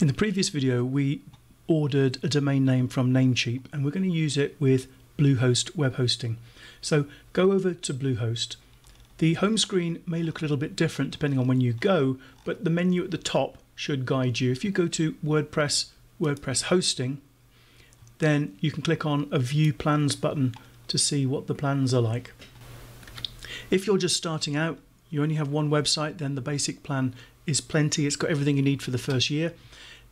In the previous video, we ordered a domain name from Namecheap and we're going to use it with Bluehost web hosting. So go over to Bluehost. The home screen may look a little bit different depending on when you go, but the menu at the top should guide you. If you go to WordPress, WordPress hosting, then you can click on a view plans button to see what the plans are like. If you're just starting out, you only have one website, then the basic plan is plenty. It's got everything you need for the first year.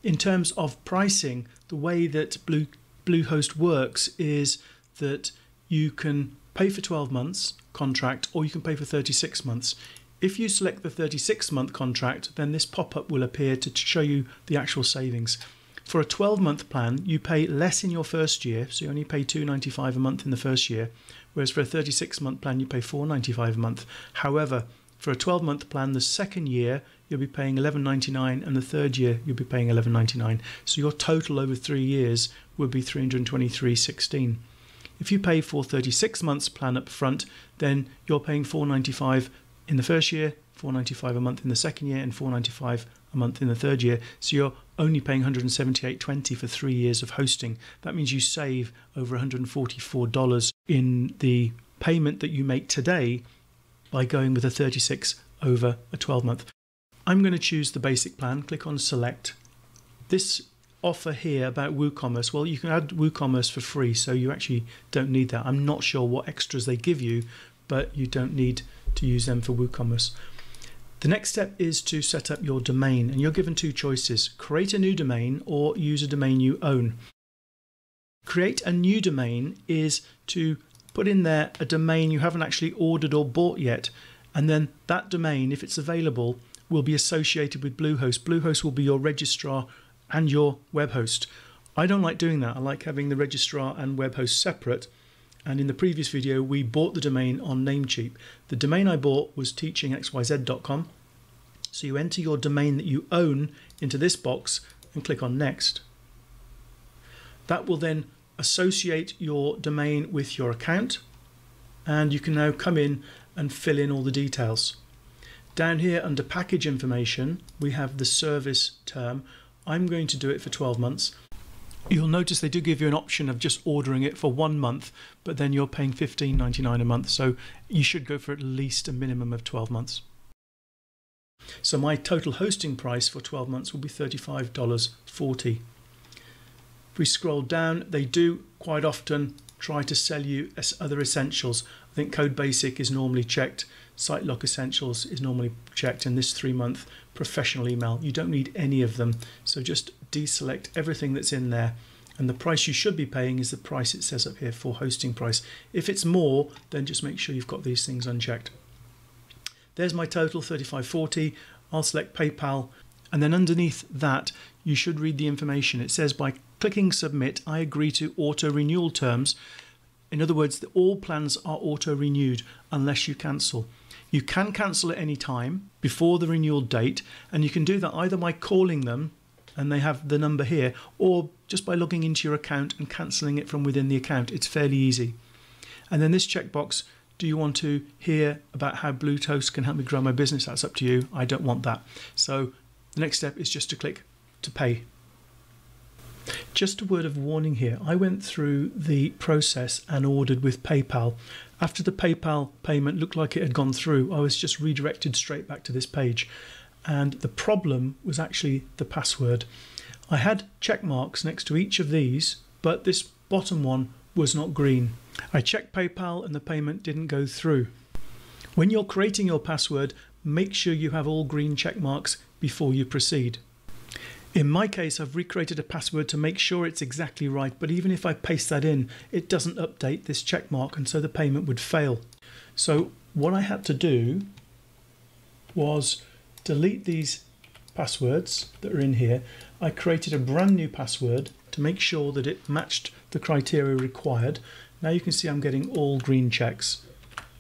In terms of pricing, the way that Blue, Bluehost works is that you can pay for 12 months contract or you can pay for 36 months. If you select the 36 month contract, then this pop up will appear to show you the actual savings. For a 12 month plan, you pay less in your first year, so you only pay $2.95 a month in the first year, whereas for a 36 month plan, you pay $4.95 a month. However, for a 12 month plan, the second year you'll be paying 11.99 and the third year you'll be paying 11.99. So your total over 3 years would be 323.16. If you pay for 36 months plan up front, then you're paying 4.95 in the first year, 4.95 a month in the second year and 4.95 a month in the third year. So you're only paying 178.20 for 3 years of hosting. That means you save over $144 in the payment that you make today by going with a 36 over a 12 month. I'm going to choose the basic plan, click on select. This offer here about WooCommerce, well, you can add WooCommerce for free, so you actually don't need that. I'm not sure what extras they give you, but you don't need to use them for WooCommerce. The next step is to set up your domain, and you're given two choices create a new domain or use a domain you own. Create a new domain is to put in there a domain you haven't actually ordered or bought yet, and then that domain, if it's available, will be associated with Bluehost. Bluehost will be your registrar and your web host. I don't like doing that. I like having the registrar and web host separate. And in the previous video, we bought the domain on Namecheap. The domain I bought was teachingxyz.com. So you enter your domain that you own into this box and click on next. That will then associate your domain with your account and you can now come in and fill in all the details. Down here under package information, we have the service term. I'm going to do it for 12 months. You'll notice they do give you an option of just ordering it for one month, but then you're paying $15.99 a month. So you should go for at least a minimum of 12 months. So my total hosting price for 12 months will be $35.40. If we scroll down, they do quite often try to sell you other essentials. I think Code Basic is normally checked SiteLock Essentials is normally checked in this three month professional email. You don't need any of them. So just deselect everything that's in there. And the price you should be paying is the price it says up here for hosting price. If it's more, then just make sure you've got these things unchecked. There's my total 3540. I'll select PayPal. And then underneath that, you should read the information. It says by clicking submit, I agree to auto renewal terms. In other words, all plans are auto renewed unless you cancel. You can cancel at any time before the renewal date, and you can do that either by calling them and they have the number here, or just by logging into your account and cancelling it from within the account. It's fairly easy. And then this checkbox do you want to hear about how Bluehost can help me grow my business? That's up to you. I don't want that. So the next step is just to click to pay. Just a word of warning here. I went through the process and ordered with PayPal. After the PayPal payment looked like it had gone through, I was just redirected straight back to this page. And the problem was actually the password. I had check marks next to each of these, but this bottom one was not green. I checked PayPal and the payment didn't go through. When you're creating your password, make sure you have all green check marks before you proceed. In my case, I've recreated a password to make sure it's exactly right, but even if I paste that in, it doesn't update this check mark and so the payment would fail. So what I had to do was delete these passwords that are in here. I created a brand new password to make sure that it matched the criteria required. Now you can see I'm getting all green checks.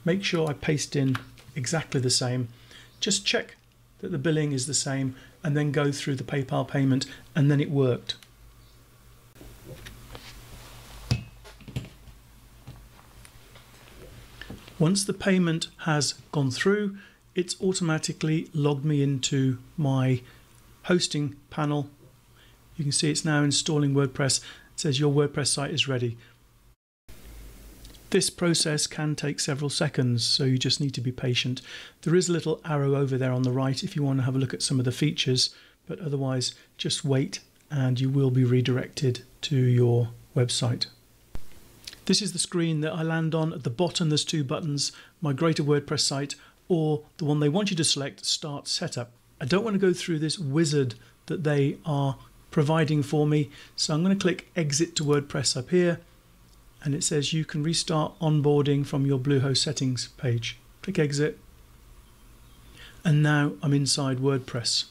Make sure I paste in exactly the same. Just check that the billing is the same and then go through the PayPal payment and then it worked. Once the payment has gone through, it's automatically logged me into my hosting panel. You can see it's now installing WordPress. It says your WordPress site is ready. This process can take several seconds, so you just need to be patient. There is a little arrow over there on the right if you want to have a look at some of the features, but otherwise just wait and you will be redirected to your website. This is the screen that I land on. At the bottom there's two buttons, Migrate a WordPress site or the one they want you to select, Start Setup. I don't want to go through this wizard that they are providing for me, so I'm going to click Exit to WordPress up here and it says you can restart onboarding from your Bluehost settings page. Click exit. And now I'm inside WordPress.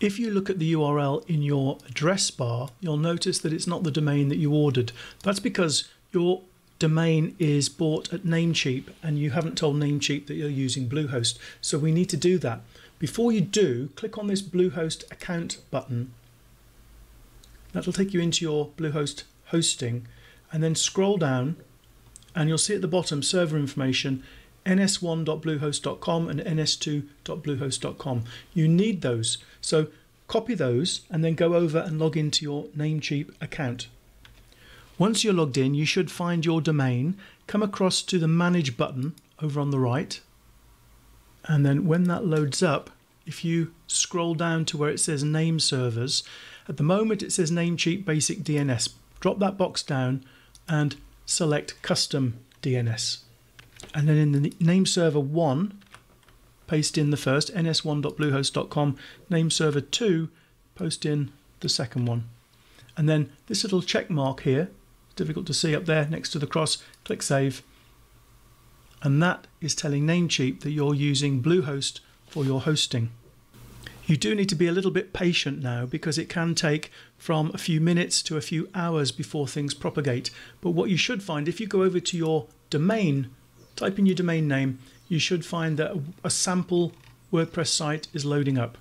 If you look at the URL in your address bar, you'll notice that it's not the domain that you ordered. That's because your domain is bought at Namecheap and you haven't told Namecheap that you're using Bluehost. So we need to do that. Before you do, click on this Bluehost account button. That'll take you into your Bluehost hosting and then scroll down and you'll see at the bottom server information ns1.bluehost.com and ns2.bluehost.com. You need those. So copy those and then go over and log into your Namecheap account. Once you're logged in, you should find your domain, come across to the manage button over on the right. And then when that loads up, if you scroll down to where it says name servers, at the moment it says Namecheap Basic DNS drop that box down and select custom DNS. And then in the name server 1, paste in the first ns1.bluehost.com, name server 2, post in the second one. And then this little check mark here, difficult to see up there next to the cross, click save. And that is telling Namecheap that you're using Bluehost for your hosting. You do need to be a little bit patient now because it can take from a few minutes to a few hours before things propagate. But what you should find, if you go over to your domain, type in your domain name, you should find that a sample WordPress site is loading up.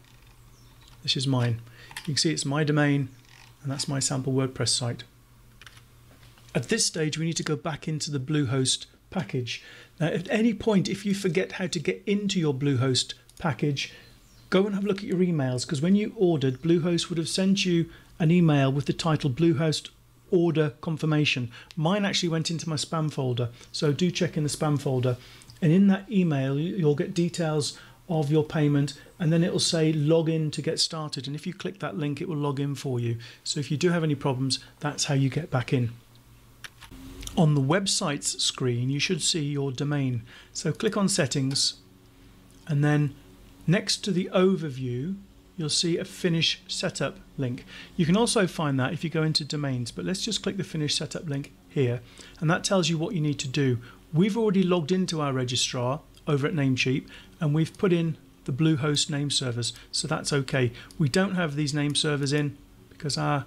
This is mine. You can see it's my domain and that's my sample WordPress site. At this stage, we need to go back into the Bluehost package. Now, at any point, if you forget how to get into your Bluehost package, go and have a look at your emails because when you ordered, Bluehost would have sent you an email with the title Bluehost order confirmation. Mine actually went into my spam folder, so do check in the spam folder. And in that email, you'll get details of your payment and then it will say log in to get started. And if you click that link, it will log in for you. So if you do have any problems, that's how you get back in. On the website's screen, you should see your domain. So click on settings and then Next to the overview, you'll see a finish setup link. You can also find that if you go into domains, but let's just click the finish setup link here, and that tells you what you need to do. We've already logged into our registrar over at Namecheap, and we've put in the Bluehost name servers, so that's okay. We don't have these name servers in because our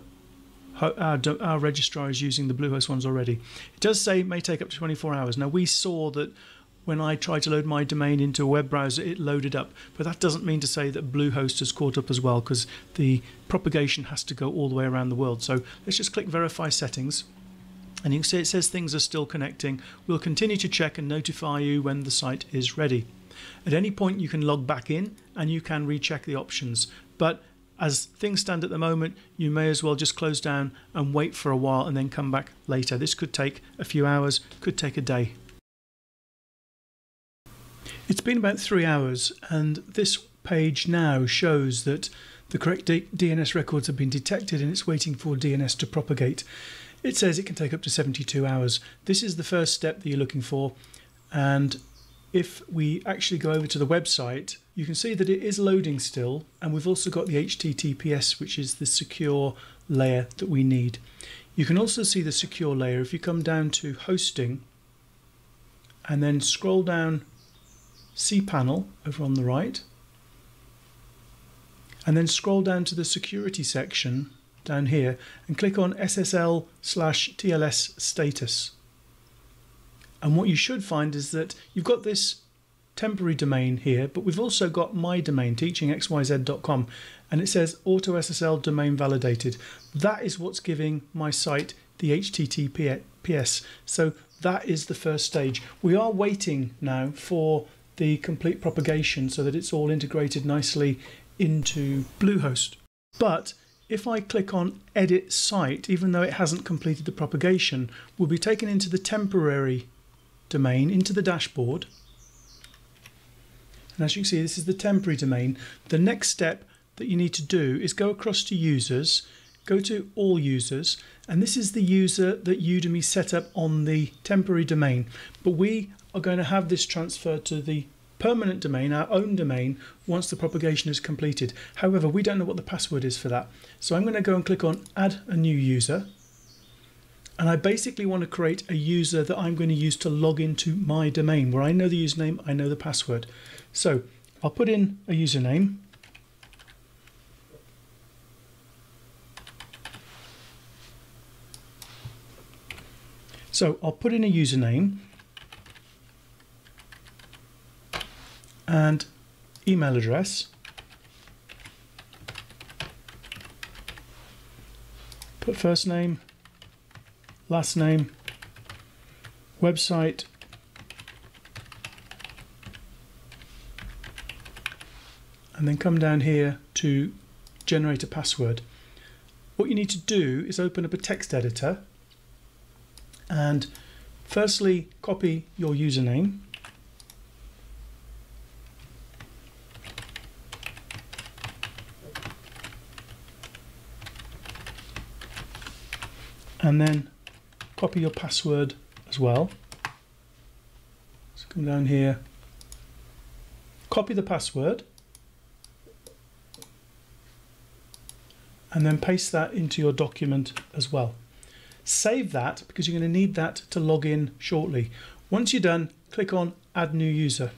our, our registrar is using the Bluehost ones already. It does say it may take up to 24 hours. Now we saw that when I tried to load my domain into a web browser, it loaded up. But that doesn't mean to say that Bluehost has caught up as well, because the propagation has to go all the way around the world. So let's just click Verify Settings. And you can see it says things are still connecting. We'll continue to check and notify you when the site is ready. At any point, you can log back in and you can recheck the options. But as things stand at the moment, you may as well just close down and wait for a while and then come back later. This could take a few hours, could take a day. It's been about three hours, and this page now shows that the correct DNS records have been detected and it's waiting for DNS to propagate. It says it can take up to 72 hours. This is the first step that you're looking for, and if we actually go over to the website, you can see that it is loading still, and we've also got the HTTPS, which is the secure layer that we need. You can also see the secure layer if you come down to hosting and then scroll down cPanel over on the right. And then scroll down to the security section down here and click on SSL slash TLS status. And what you should find is that you've got this temporary domain here, but we've also got my domain, teachingxyz.com, and it says auto SSL domain validated. That is what's giving my site the HTTPS. So that is the first stage. We are waiting now for the complete propagation so that it's all integrated nicely into Bluehost. But if I click on edit site, even though it hasn't completed the propagation, we'll be taken into the temporary domain, into the dashboard. And as you can see, this is the temporary domain. The next step that you need to do is go across to users, go to all users, and this is the user that Udemy set up on the temporary domain. But we are going to have this transferred to the permanent domain, our own domain, once the propagation is completed. However, we don't know what the password is for that. So I'm going to go and click on add a new user. And I basically want to create a user that I'm going to use to log into my domain where I know the username, I know the password. So I'll put in a username. So I'll put in a username and email address. Put first name, last name, website, and then come down here to generate a password. What you need to do is open up a text editor and firstly copy your username and then copy your password as well. So come down here, copy the password, and then paste that into your document as well. Save that because you're going to need that to log in shortly. Once you're done, click on Add New User.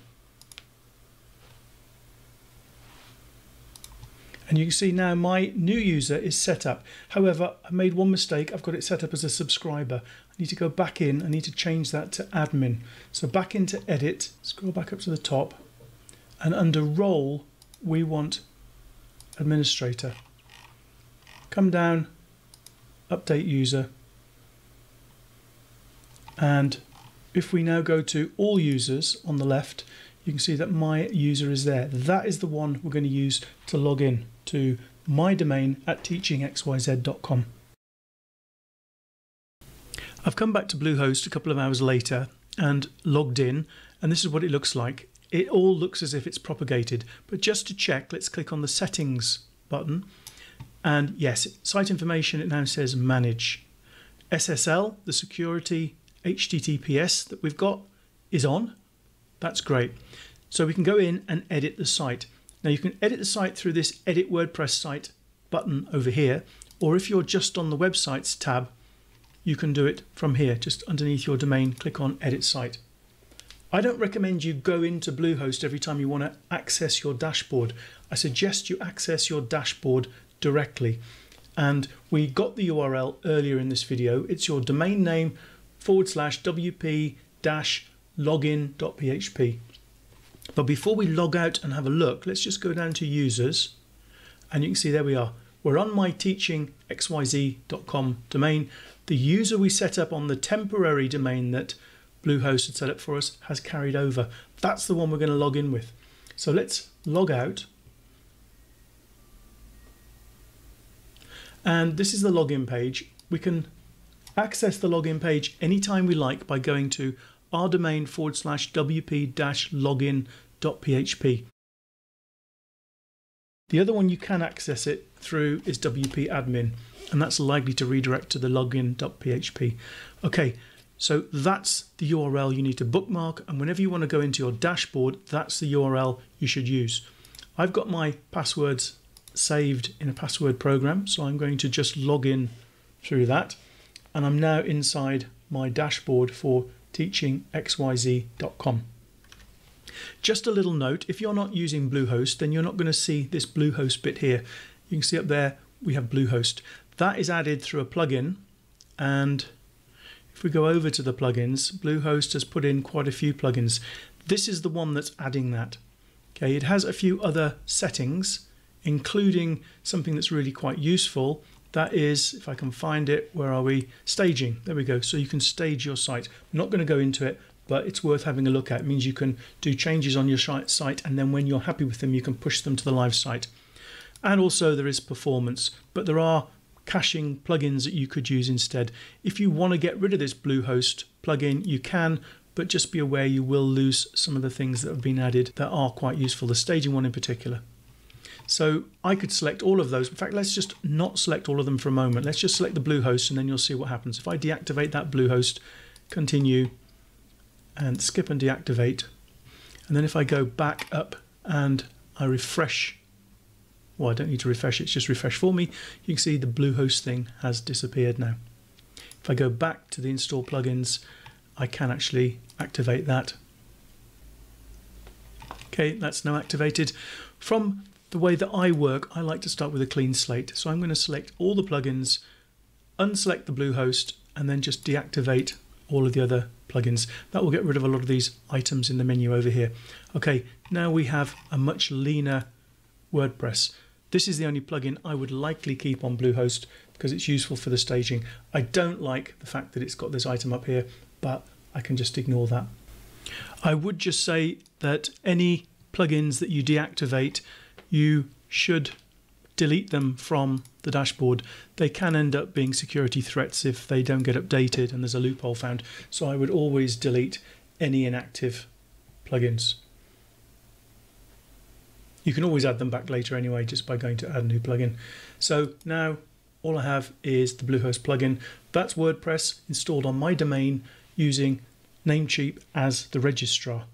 And you can see now my new user is set up. However, I made one mistake. I've got it set up as a subscriber. I need to go back in. I need to change that to admin. So back into edit, scroll back up to the top and under role, we want administrator. Come down, update user. And if we now go to all users on the left, you can see that my user is there. That is the one we're going to use to log in to my domain at teachingxyz.com. I've come back to Bluehost a couple of hours later and logged in, and this is what it looks like. It all looks as if it's propagated, but just to check, let's click on the settings button. And yes, site information, it now says manage. SSL, the security HTTPS that we've got, is on. That's great. So we can go in and edit the site. Now you can edit the site through this Edit WordPress site button over here, or if you're just on the websites tab, you can do it from here, just underneath your domain, click on Edit Site. I don't recommend you go into Bluehost every time you want to access your dashboard. I suggest you access your dashboard directly. And we got the URL earlier in this video. It's your domain name forward slash WP dash login.php. But before we log out and have a look, let's just go down to users and you can see there we are. We're on my teachingxyz.com domain. The user we set up on the temporary domain that Bluehost had set up for us has carried over. That's the one we're going to log in with. So let's log out. And this is the login page. We can access the login page anytime we like by going to our domain forward slash wp login.php. The other one you can access it through is wp admin, and that's likely to redirect to the login.php. Okay, so that's the URL you need to bookmark, and whenever you want to go into your dashboard, that's the URL you should use. I've got my passwords saved in a password program, so I'm going to just log in through that, and I'm now inside my dashboard for teachingxyz.com. Just a little note, if you're not using Bluehost, then you're not going to see this Bluehost bit here. You can see up there, we have Bluehost. That is added through a plugin. And if we go over to the plugins, Bluehost has put in quite a few plugins. This is the one that's adding that. Okay, it has a few other settings, including something that's really quite useful, that is, if I can find it, where are we? Staging. There we go. So you can stage your site. I'm not going to go into it, but it's worth having a look at. It means you can do changes on your site and then when you're happy with them, you can push them to the live site. And also there is performance, but there are caching plugins that you could use instead. If you want to get rid of this Bluehost plugin, you can, but just be aware you will lose some of the things that have been added that are quite useful, the staging one in particular. So I could select all of those. In fact, let's just not select all of them for a moment. Let's just select the Bluehost and then you'll see what happens. If I deactivate that Bluehost, continue and skip and deactivate, and then if I go back up and I refresh, well, I don't need to refresh, it's just refresh for me. You can see the Bluehost thing has disappeared now. If I go back to the install plugins, I can actually activate that. Okay, that's now activated. From the way that I work, I like to start with a clean slate. So I'm going to select all the plugins, unselect the Bluehost, and then just deactivate all of the other plugins. That will get rid of a lot of these items in the menu over here. Okay, now we have a much leaner WordPress. This is the only plugin I would likely keep on Bluehost because it's useful for the staging. I don't like the fact that it's got this item up here, but I can just ignore that. I would just say that any plugins that you deactivate you should delete them from the dashboard. They can end up being security threats if they don't get updated and there's a loophole found. So I would always delete any inactive plugins. You can always add them back later anyway, just by going to add a new plugin. So now all I have is the Bluehost plugin. That's WordPress installed on my domain using Namecheap as the registrar.